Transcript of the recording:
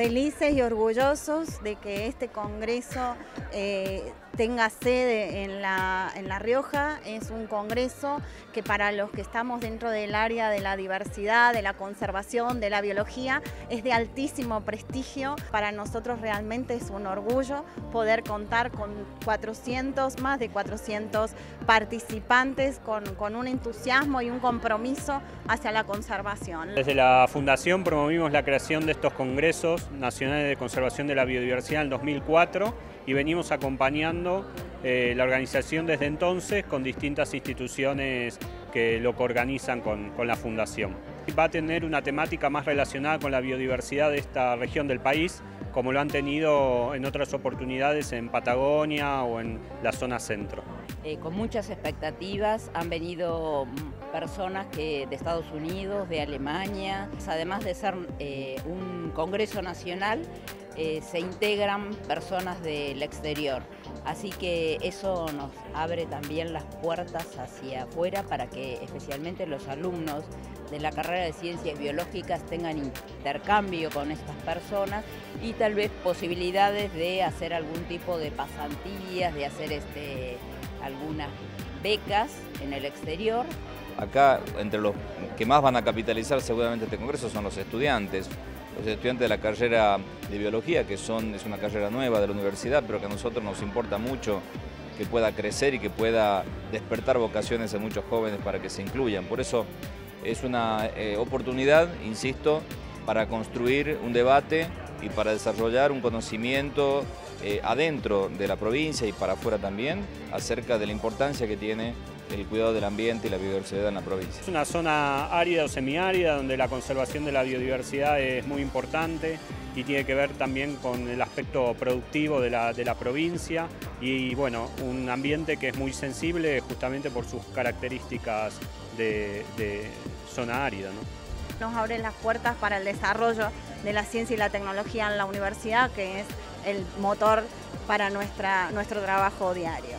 felices y orgullosos de que este Congreso eh, tenga sede en la, en la Rioja. Es un congreso que para los que estamos dentro del área de la diversidad, de la conservación, de la biología, es de altísimo prestigio. Para nosotros realmente es un orgullo poder contar con 400, más de 400 participantes con, con un entusiasmo y un compromiso hacia la conservación. Desde la Fundación promovimos la creación de estos congresos nacionales de conservación de la biodiversidad en 2004 y venimos acompañando eh, la organización desde entonces con distintas instituciones que lo organizan con, la Fundación. Va a tener una temática más relacionada con la biodiversidad de esta región del país, como lo han tenido en otras oportunidades en Patagonia o en la zona centro. Eh, con muchas expectativas han venido mm, personas que, de Estados Unidos, de Alemania, además de ser eh, un congreso nacional, eh, se integran personas del exterior. Así que eso nos abre también las puertas hacia afuera para que especialmente los alumnos de la carrera de ciencias biológicas tengan intercambio con estas personas y tal vez posibilidades de hacer algún tipo de pasantías, de hacer este, algunas becas en el exterior. Acá, entre los que más van a capitalizar seguramente este congreso son los estudiantes, los estudiantes de la carrera de biología, que son, es una carrera nueva de la universidad, pero que a nosotros nos importa mucho que pueda crecer y que pueda despertar vocaciones en muchos jóvenes para que se incluyan. Por eso es una eh, oportunidad, insisto, para construir un debate y para desarrollar un conocimiento eh, adentro de la provincia y para afuera también acerca de la importancia que tiene el cuidado del ambiente y la biodiversidad en la provincia. Es una zona árida o semiárida donde la conservación de la biodiversidad es muy importante y tiene que ver también con el aspecto productivo de la, de la provincia y bueno, un ambiente que es muy sensible justamente por sus características de, de zona árida. ¿no? Nos abren las puertas para el desarrollo de la ciencia y la tecnología en la universidad, que es el motor para nuestra, nuestro trabajo diario.